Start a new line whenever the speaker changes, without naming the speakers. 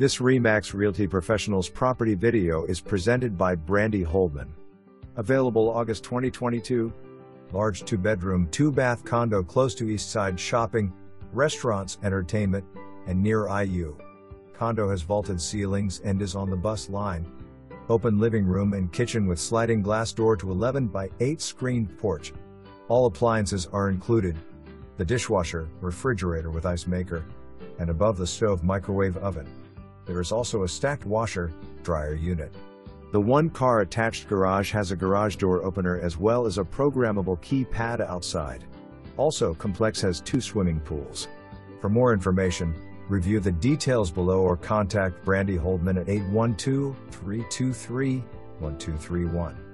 This RE/MAX Realty Professionals property video is presented by Brandy Holdeman. Available August 2022. Large two bedroom, two bath condo close to East Side shopping, restaurants, entertainment, and near IU. Condo has vaulted ceilings and is on the bus line. Open living room and kitchen with sliding glass door to 11 by 8 screened porch. All appliances are included. The dishwasher, refrigerator with ice maker, and above the stove microwave oven. There is also a stacked washer, dryer unit. The one car attached garage has a garage door opener as well as a programmable keypad outside. Also, Complex has two swimming pools. For more information, review the details below or contact Brandy Holdeman at 812 323 1231.